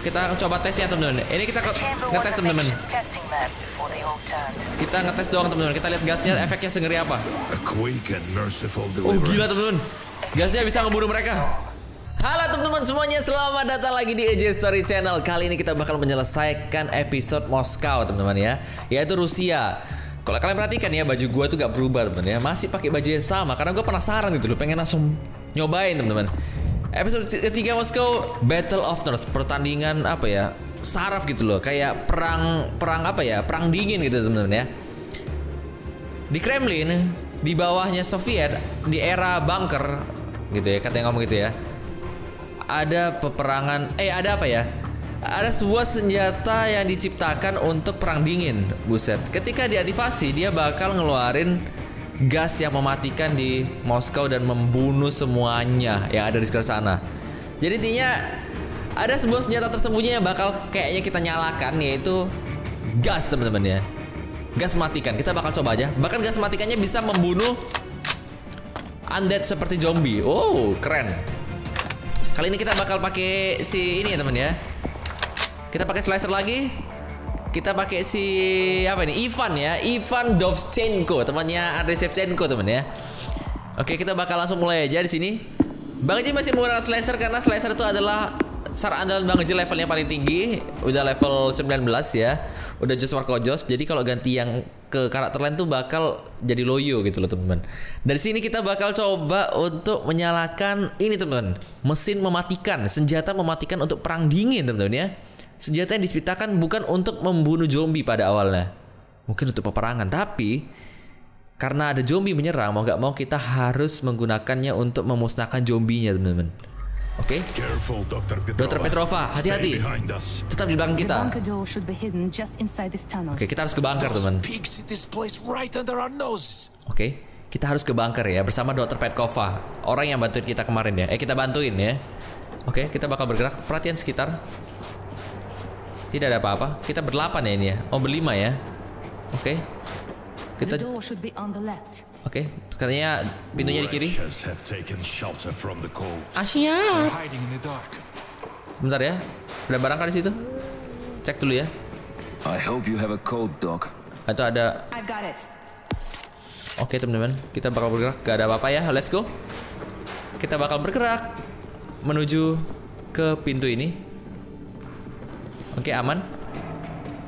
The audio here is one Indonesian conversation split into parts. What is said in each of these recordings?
kita coba tes ya teman-teman. Ini kita ngetes teman-teman. Kita ngetes doang teman-teman. Kita lihat gasnya efeknya sengeri apa. Oh gila teman-teman. Gasnya bisa ngebunuh mereka. Halo teman-teman semuanya, selamat datang lagi di AJ Story Channel. Kali ini kita bakal menyelesaikan episode Moskow teman-teman ya, yaitu Rusia. Kalau kalian perhatikan ya baju gua tuh gak berubah teman ya, masih pakai baju yang sama karena gua penasaran gitu loh, pengen langsung nyobain teman-teman. Episode ketiga Moskow Battle of Nerds, pertandingan apa ya? Saraf gitu loh, kayak perang perang apa ya? Perang dingin gitu teman-teman ya. Di Kremlin, di bawahnya Soviet, di era bunker gitu ya, katanya ngomong gitu ya. Ada peperangan, eh ada apa ya? Ada sebuah senjata yang diciptakan untuk perang dingin, buset. Ketika diaktifasi, dia bakal ngeluarin gas yang mematikan di Moskow dan membunuh semuanya yang ada di sekitar sana. Jadi intinya ada sebuah senjata tersembunyi yang bakal kayaknya kita nyalakan yaitu gas teman-teman ya. Gas matikan, kita bakal coba aja. Bahkan gas matikannya bisa membunuh undead seperti zombie. Oh, keren. Kali ini kita bakal pakai si ini ya teman ya. Kita pakai slicer lagi. Kita pakai si apa ini? Ivan ya, Ivan Dovchenko, temannya Andrei Shevchenko teman ya. Oke, kita bakal langsung mulai aja di sini. Bang Eji masih menggunakan slicer karena slicer itu adalah cara andalan Bang Eji levelnya paling tinggi, udah level 19 ya. Udah Jos Marco Jos. Jadi kalau ganti yang ke karakter lain tuh bakal jadi loyo gitu loh, teman-teman. Dari sini kita bakal coba untuk menyalakan ini, teman. Mesin mematikan, senjata mematikan untuk perang dingin, teman-teman ya. Senjata yang diciptakan bukan untuk membunuh zombie pada awalnya. Mungkin untuk peperangan, tapi karena ada zombie menyerang, mau gak mau kita harus menggunakannya untuk memusnahkan zombinya, teman-teman. Oke, Careful, Dr. Petrova. Dr. Petrova, hati-hati. Tetap di belakang kita. Oke, kita harus ke bunker, teman. Oke, kita harus ke bunker ya bersama Dr. Petkova, orang yang bantuin kita kemarin ya. Eh, kita bantuin ya. Oke, kita bakal bergerak. Perhatian sekitar. Tidak ada apa-apa. Kita berlapan ya ini ya. Oh, berlima ya. Oke. The Kita. Oke, katanya pintunya di kiri. Cold. Dark. Sebentar ya. Ada barang di situ? Cek dulu ya. I hope you have a coat, Doc. Atau ada I've got it. Oke teman-teman, kita bakal bergerak. Gak ada apa-apa ya, let's go. Kita bakal bergerak menuju ke pintu ini. Oke aman.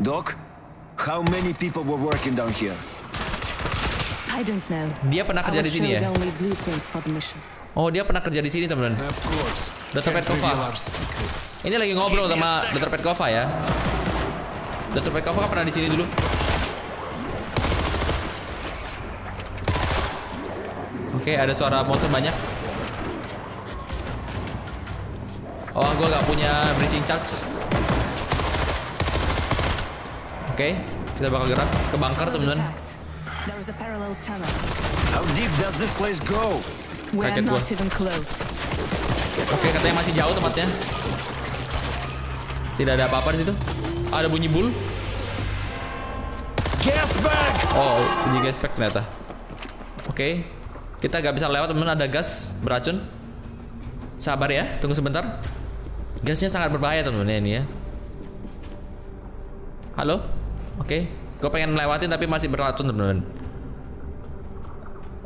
Doc, how many people were working down here? I don't know. Dia pernah kerja di sini ya. Oh dia pernah kerja di sini teman-teman. Of course. Dr. Petkova. Ini lagi ngobrol sama Dr. Petkova ya. Dr. Petkova kan pernah di sini dulu. Oke, ada suara monster banyak. Oh, gua nggak punya breaching charge. Oke, kita bakal gerak ke bunker, teman-teman. How deep does this place go? Kaget gua. Oke, katanya masih jauh tempatnya. Tidak ada apa-apa di situ. Ada bunyi bul. Gas bag! Oh, bunyi gas pack ternyata. Oke, kita gak bisa lewat teman ada gas beracun. Sabar ya, tunggu sebentar. Gasnya sangat berbahaya teman ya ini ya. Halo, oke, gue pengen melewatin tapi masih beracun teman-teman.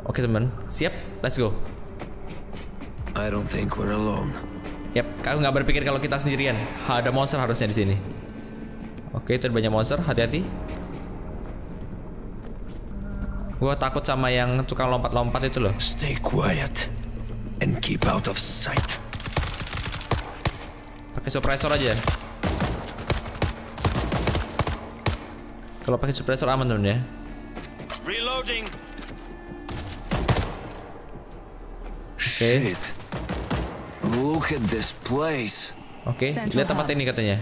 Oke teman, siap, let's go. I don't think we're alone. Yap, kamu nggak berpikir kalau kita sendirian. Ada monster harusnya di sini. Oke, itu ada banyak monster. Hati-hati. Gua takut sama yang tukang lompat-lompat itu loh. Stay quiet and keep out of sight. Pakai suppressor aja. Kalau pakai suppressor aman temen ya. Reloading. Oke. Shit. Look at this place. Oke, Central lihat tempat ini katanya.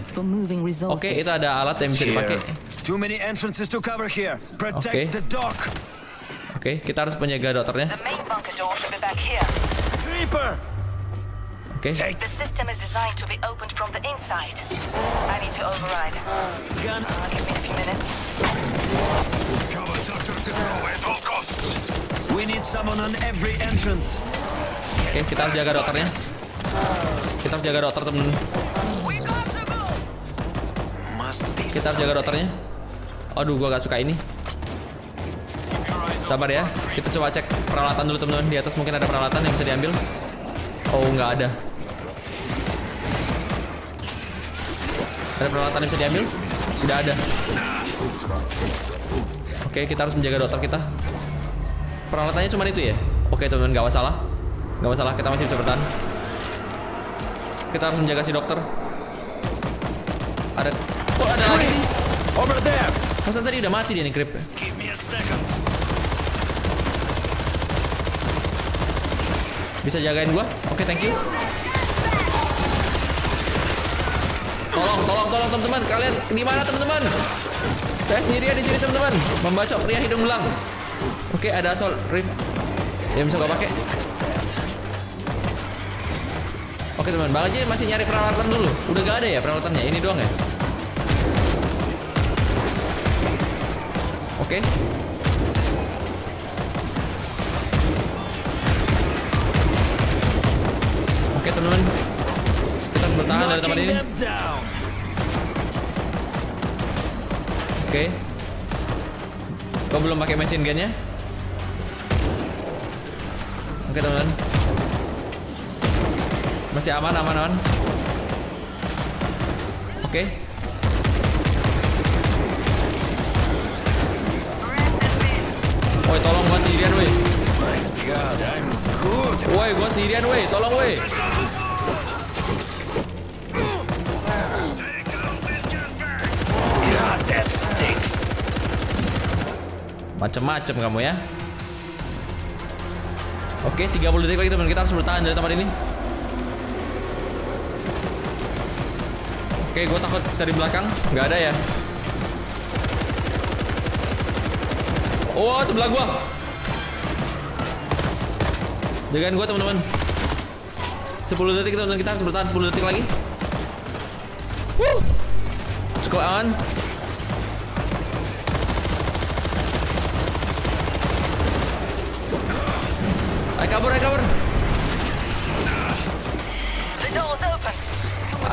Oke, itu ada alat yang bisa dipakai. Too many entrances to cover here. Protect Okay. the dock. Oke, kita harus penjaga dokternya. Creeper! Oke. Take The system is designed to be opened from the inside. I need to override. gun. Uh, give me a few minutes. We need someone on every entrance. Oke, kita harus jaga dokternya. Kita harus jaga dokter temen. Kita harus jaga dokternya. Aduh, gua gak suka ini. Sabar ya. Kita coba cek peralatan dulu teman-teman. Di atas mungkin ada peralatan yang bisa diambil. Oh, nggak ada. Ada peralatan yang bisa diambil? Tidak ada. Oke, kita harus menjaga dokter kita. Peralatannya cuma itu ya? Oke, teman-teman, nggak masalah. Nggak masalah, kita masih bisa bertahan. Kita harus menjaga si dokter. Ada Kok ada lagi sih? Over there! Masa tadi udah mati dia nih Krip second. Bisa jagain gua? Oke, thank you. Tolong, tolong, tolong teman-teman. Kalian di mana teman-teman? Saya sendirian di sini teman-teman. Membacok pria hidung belang. Oke, ada assault rift yang bisa gua pakai. Oke teman, Bang Aji masih nyari peralatan dulu. Udah gak ada ya peralatannya? Ini doang ya? Oke. Oke teman-teman. Kita bertahan dari tempat ini. Oke. Kau belum pakai machine gun-nya? Oke teman-teman. Masih aman, aman, aman. Oke. Woi, tolong gua sendirian, woi. Woi, gua sendirian, woi. Tolong, woi. Macem-macem kamu ya. Oke, 30 detik lagi teman. Kita harus bertahan dari tempat ini. Oke, gue takut dari belakang. Nggak ada ya. Oh, sebelah gua. Jagain gua teman-teman. 10 detik teman-teman kita harus bertahan 10 detik lagi. Cukup aman. Ayo kabur, ayo kabur.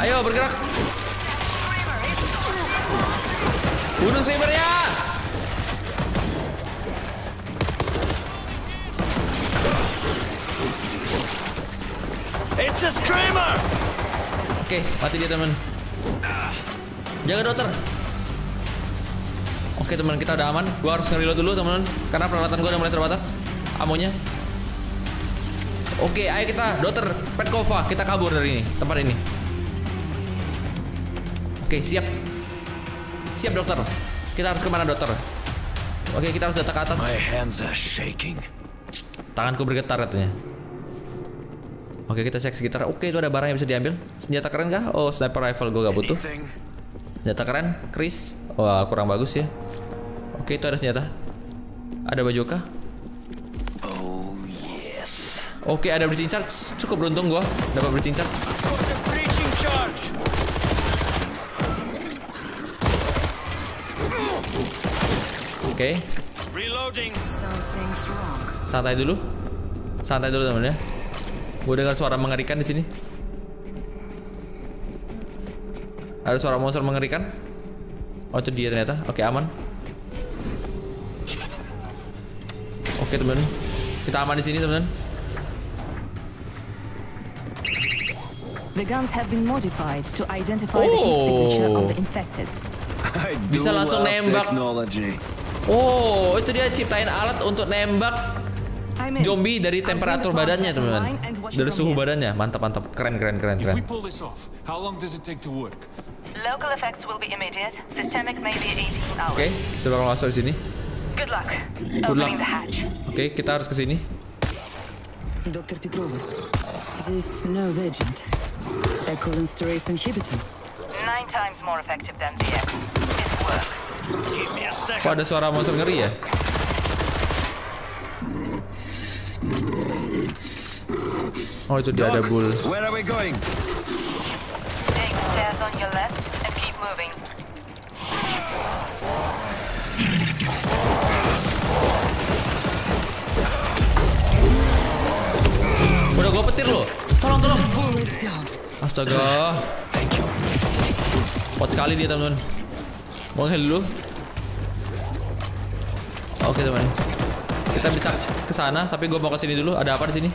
Ayo bergerak. Bunuh snipernya. It's a screamer! Oke, mati dia teman. Jaga dokter. Oke teman, kita udah aman. Gua harus nge-reload dulu teman, karena peralatan gua udah mulai terbatas. Amonya. Oke, ayo kita, dokter Petkova, kita kabur dari ini, tempat ini. Oke, siap. Siap dokter. Kita harus ke mana dokter? Oke, kita harus datang ke atas. My hands are shaking. Tanganku bergetar katanya. Oke kita cek sekitar. Oke itu ada barang yang bisa diambil. Senjata keren kah? Oh sniper rifle gue gak butuh. Senjata keren. Chris. Wah kurang bagus ya. Oke itu ada senjata. Ada baju kah? Oke ada breaching charge. Cukup beruntung gue dapat breaching charge. Oke santai dulu. Santai dulu teman ya. Gue dengar suara mengerikan di sini. Ada suara monster mengerikan. Oh itu dia ternyata. Oke aman. Oke teman. Kita aman di sini teman. The guns have been modified to identify the heat signature of the infected. I Bisa do langsung love nembak. technology. Oh itu dia ciptain alat untuk nembak zombie dari temperatur badannya front line teman. and watch Dari suhu badannya. Mantap mantap. Keren keren keren If we keren. pull this off, how long does it take to work? Local effects will be immediate. Systemic may be 18 hours. Oke kita bakal masuk di sini. Good luck. luck. The hatch. Oke kita harus ke sini. Dr. Petrova, this nerve agent, echolasterase inhibitor. Nine times more effective than VX. It's work. Give me a second. Kok ada suara monster ngeri ya? Oh itu dia ada bull. Where are we going? Take the stairs on your left and keep moving. Udah gua petir loh. Tolong tolong. Astaga. Kuat sekali dia teman-teman. Mau heal dulu. Oke teman. Kita bisa ke sana, tapi gue mau ke sini dulu. Ada apa di sini?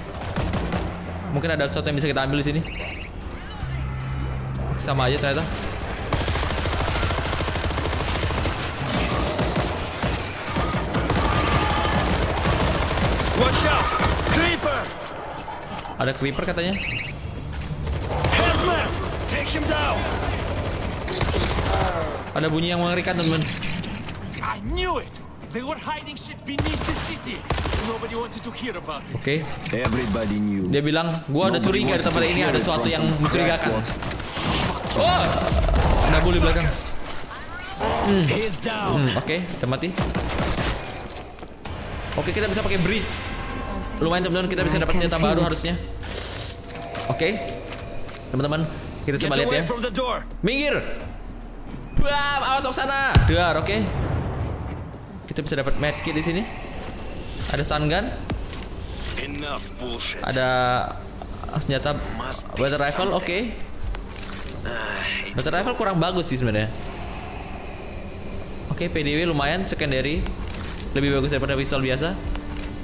Mungkin ada sesuatu yang bisa kita ambil di sini. Sama aja ternyata. Watch out! Creeper! Ada creeper katanya. Ada bunyi yang mengerikan teman. I knew it! They were hiding shit beneath the city. Nobody wanted to hear about it. Oke, Everybody knew. dia bilang, gua ada curiga di tempat ini ada sesuatu yang mencurigakan. Oh, ada bully belakang. Down. Hmm, Oke, udah mati. Oke, kita bisa pakai bridge. Lumayan teman-teman, kita bisa dapat senjata baru harusnya. Oke, teman-teman, kita coba lihat ya. Minggir. Bam, awas ke sana. Dar, oke. Kita bisa dapat medkit di sini. Ada stun gun, ada senjata battle rifle, oke. Battle rifle kurang bagus sih sebenarnya. Oke, PDW lumayan secondary. Lebih bagus daripada pistol biasa.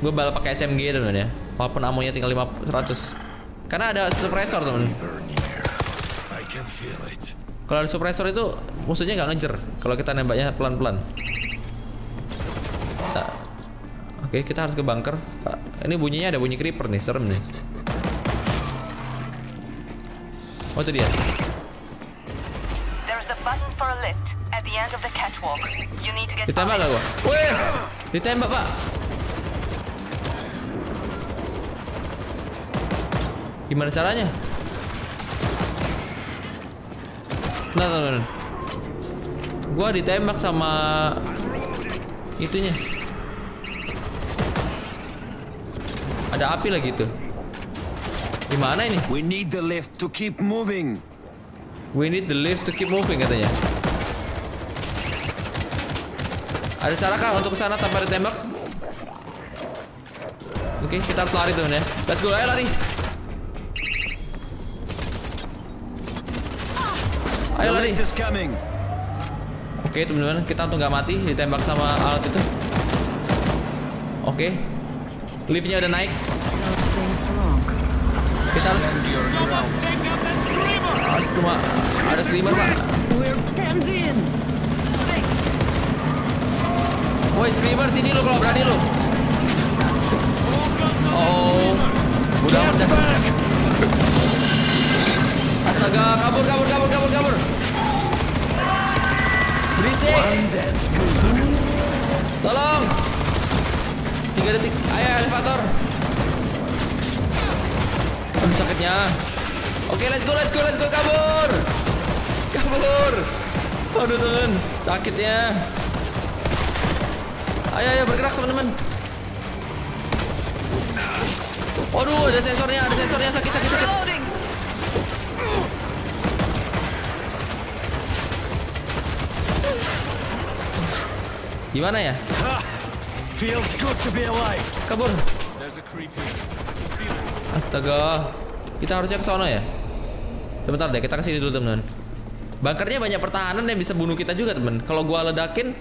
Gue bakal pakai SMG teman ya. Walaupun amonya tinggal 500. Karena ada suppressor teman. Kalau ada suppressor itu musuhnya nggak ngejer kalau kita nembaknya pelan-pelan. Nah, Oke, kita harus ke bunker. Nah, Ini bunyinya ada bunyi creeper nih, serem nih. Oh itu dia. Ditembak gak gua? Wih, ditembak pak. Gimana caranya? Nah, nah, nah. Gua ditembak sama itunya. Ada api lagi tuh. Gimana ini? We need the lift to keep moving. We need the lift to keep moving katanya. Ada cara kah untuk ke sana tanpa ditembak? Oke, kita harus lari teman ya. Let's go, ayo lari. Ayo lari. Oke teman-teman, kita untuk nggak mati ditembak sama alat itu. Oke, liftnya udah naik. Kita harus. Aduh, Mak. ada streamer pak. Woi streamer sini lo kalau berani lo. Oh, udah amat. Astaga, kabur, kabur, kabur, kabur, kabur. Berisik. Tolong. Tiga detik. Ayo elevator. Aduh sakitnya. Oke, let's go, let's go, let's go, kabur. Kabur. Aduh temen, sakitnya. Ayo, ayo bergerak teman-teman. Waduh, ada sensornya, ada sensornya sakit, sakit, sakit. Gimana ya? Feels good to be alive. Kabur. Astaga. Kita harusnya ke sana ya? Sebentar deh, kita ke sini dulu teman-teman. Bunkernya banyak pertahanan yang bisa bunuh kita juga teman. Kalau gua ledakin,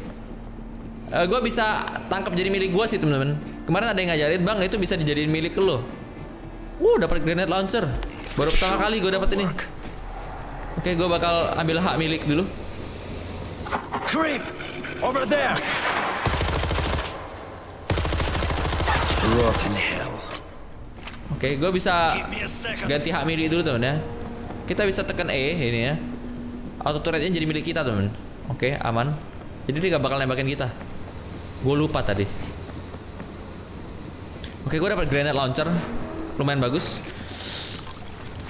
eh, gua bisa tangkap jadi milik gua sih teman-teman. Kemarin ada yang ngajarin bang, itu bisa dijadiin milik lo. Uh, dapat grenade launcher. Baru pertama kali gua dapat ini. Oke, gua bakal ambil hak milik dulu. Creep! Over there! Rotten hell. Oke, gua bisa ganti hak milik dulu teman ya. Kita bisa tekan E ini ya. Auto turretnya jadi milik kita teman. Oke, aman. Jadi dia gak bakal nembakin kita. Gue lupa tadi. Oke, gue dapat grenade launcher, lumayan bagus.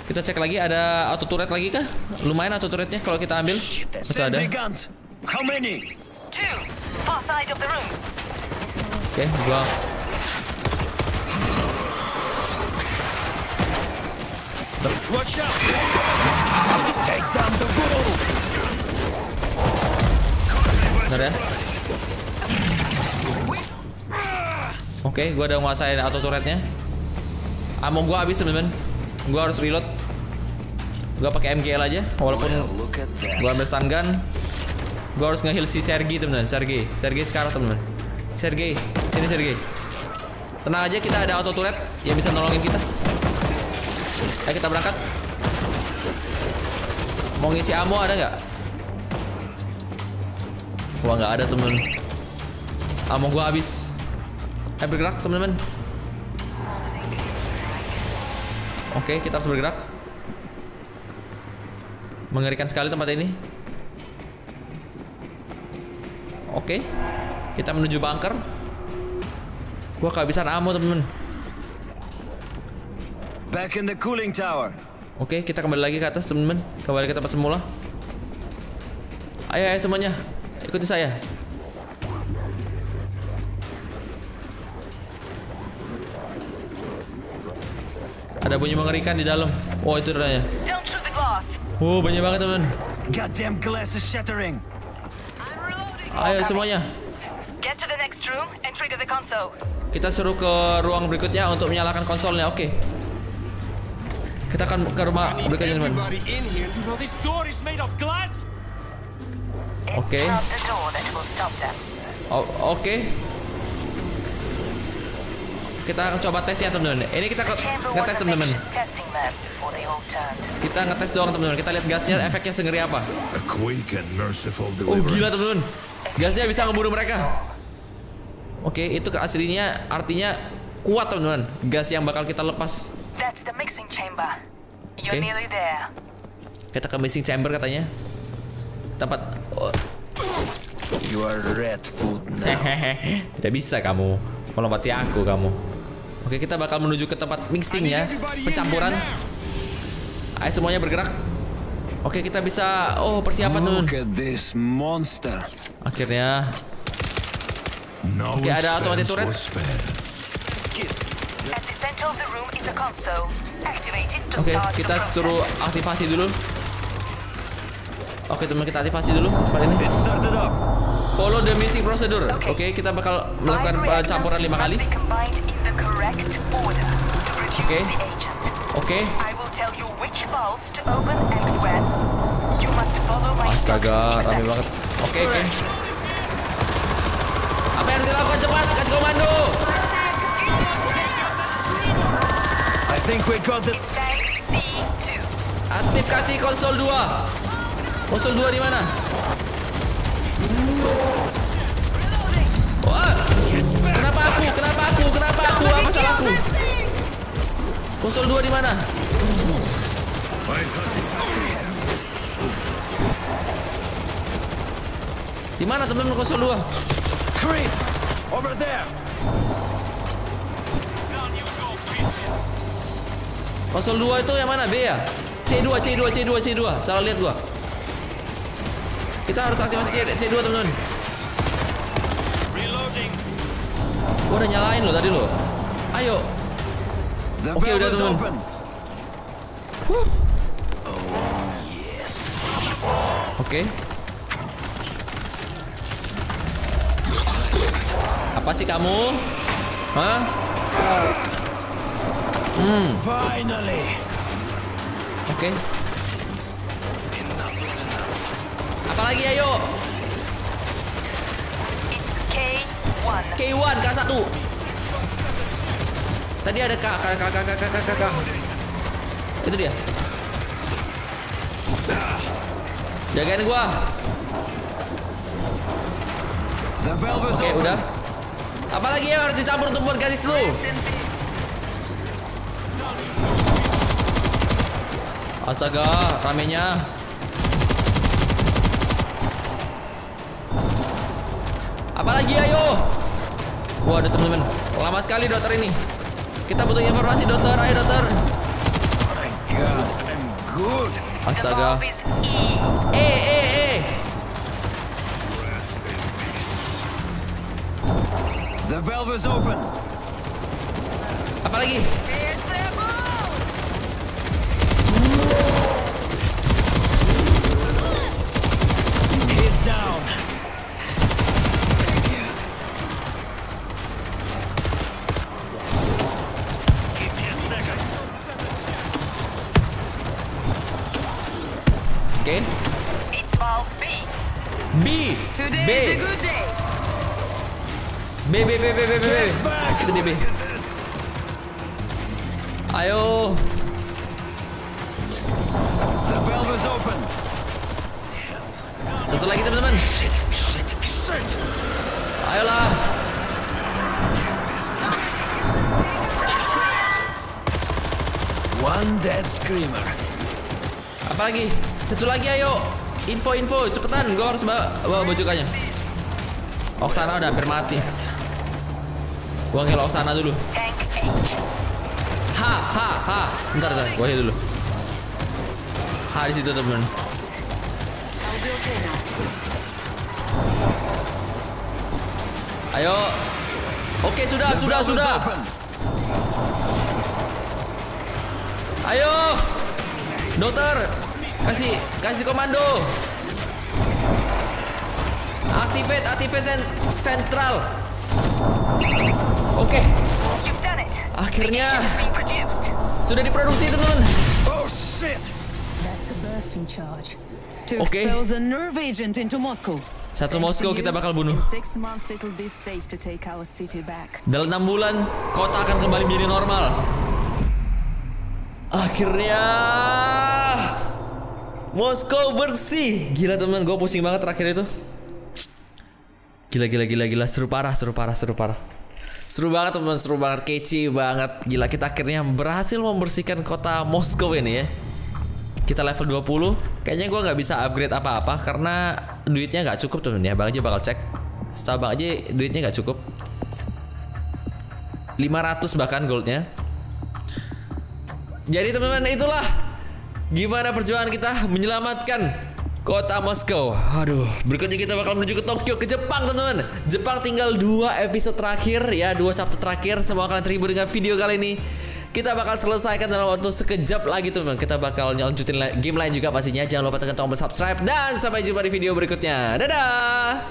Kita cek lagi ada auto turret lagi kah? Lumayan auto turretnya kalau kita ambil. Masih ada. sentry guns. How many? Two, far side of the room. Oke, gua Watch out! Take down the! Bentar ya. Oke, gua udah nguasain auto turretnya. Ammo gua habis temen-temen. Gua harus reload. Gua pakai MGL aja, walaupun gua ambil stun gun. Gue harus nge-heal si Sergei teman-teman. Sergei, Sergei sekarang teman-teman. Sergei, sini Sergei. Tenang aja kita ada auto turret yang bisa nolongin kita. Ayo kita berangkat. Mau ngisi ammo ada nggak? Wah nggak ada temen. Ammo gua habis. Ayo bergerak teman-teman. Oke kita harus bergerak. Mengerikan sekali tempat ini. Oke, kita menuju bunker. Gua kehabisan ammo temen-temen. Back in the cooling tower. Oke, kita kembali lagi ke atas teman-teman. Kembali ke tempat semula. Ayo, ayo semuanya, ikuti saya. Ada bunyi mengerikan di dalam. Oh, itu glass. Oh, banyak banget teman. Goddamn glass is shattering. Ayo semuanya. Get to the next room and trigger the console. Kita suruh ke ruang berikutnya untuk menyalakan konsolnya. Oke. Kita akan ke rumah berikutnya teman. Here. You know this door is made of glass. It's Okay. not the door that will stop them. O- Oke. Kita akan coba tesnya teman-teman. Ini kita ngetes teman-teman. Kita ngetes doang teman-teman. Kita lihat gasnya efeknya sengeri apa. Oh gila teman-teman. Gasnya bisa ngebunuh mereka. Oke, itu ke aslinya artinya kuat teman-teman. Gas yang bakal kita lepas. Mixing Okay. there. Kita ke missing chamber katanya. Tempat oh, You are red food now. Tidak bisa kamu melompati aku kamu. Oke, kita bakal menuju ke tempat mixing ya, pencampuran. Ayo semuanya bergerak. Oke, kita bisa oh persiapan Nun. Akhirnya. Oke, ada otomatis turret. Oke, kita suruh aktivasi dulu. Oke, teman kita aktivasi dulu ini. Follow the missing procedure. Oke, okay. okay, kita bakal melakukan uh, campuran lima kali. Oke. Oke. Okay. Astaga, rame banget. Oke, okay, oke. Okay. Apa yang dilakukan cepat? Kasih komando. I think we got the Aktif kasih konsol 2. Konsol 2 di mana? Wah. Kenapa aku? Kenapa aku? Kenapa aku? Apa salahku? Konsol 2 di mana? Di mana teman-teman konsol 2? Creep! Over there! Konsol 2 itu yang mana? B ya? C2, C2, C2, C2. Salah lihat gua. Kita harus aktifasi C, C2 teman-teman. Reloading. Gua udah nyalain lo tadi lo. Ayo. Oke, valve udah, teman. open. Oke. Apa sih kamu? Hah? Finally! Oke. Apalagi ayo. It's K1. K1 K1. Tadi ada K K K K K K K K. Itu dia. Jagain gua. Oke, open. udah. Apalagi yang harus dicampur untuk buat garis lu? Astaga, ramenya. Apalagi ayo. Ada teman-teman. Lama sekali dokter ini. Kita butuh informasi dokter. Ayo dokter. Astaga. Eh, eh, eh. The valve is open. Apalagi? He's One dead screamer. Apa lagi? Satu lagi ayo. Info-info cepetan. Gue harus bawa, bawa. Oksana udah hampir mati. Gua ngel Oksana dulu. Ha ha ha. Bentar bentar. Gua dulu. Ha di situ now. Ayo. Oke sudah sudah sudah. open. Ayo. Dokter, kasih kasih komando. Activate, activate sen- sentral. Oke, it. akhirnya sudah diproduksi teman-teman. Oh shit! To Okay. Satu Moskow kita bakal bunuh. Dalam enam bulan, kota akan kembali menjadi normal. Akhirnya, Moskow bersih. Gila teman, gue pusing banget terakhir itu. Gila, gila, gila, gila. Seru parah, seru parah, seru parah. Seru banget teman, seru banget, kece banget. Gila, kita akhirnya berhasil membersihkan kota Moskow ini ya. Kita level 20 Kayaknya gue nggak bisa upgrade apa-apa Karena duitnya nggak cukup temen ya Bang aja bakal cek Setahu bang aja duitnya nggak cukup 500 bahkan goldnya Jadi teman-teman itulah Gimana perjuangan kita menyelamatkan Kota Moskow. Aduh Berikutnya kita bakal menuju ke Tokyo Ke Jepang teman-teman. Jepang tinggal dua episode terakhir Ya dua chapter terakhir. Semoga kalian terhibur dengan video kali ini. Kita bakal selesaikan dalam waktu sekejap lagi teman Kita bakal lanjutin la- game lain juga pastinya. Jangan lupa tekan tombol subscribe Dan sampai jumpa di video berikutnya. Dadah